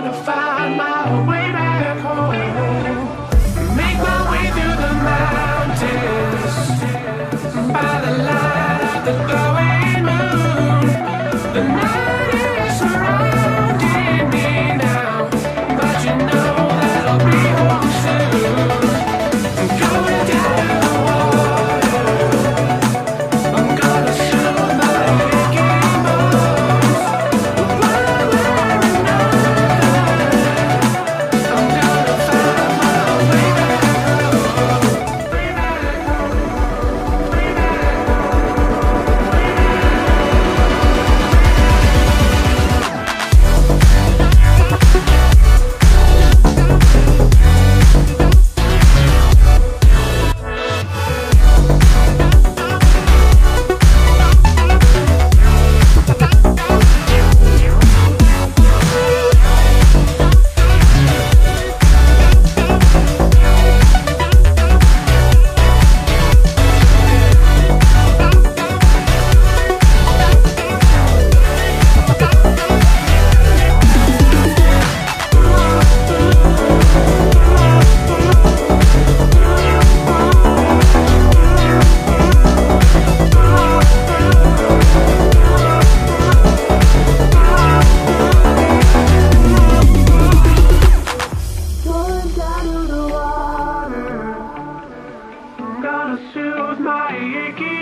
gonna find my way back home. आएगी।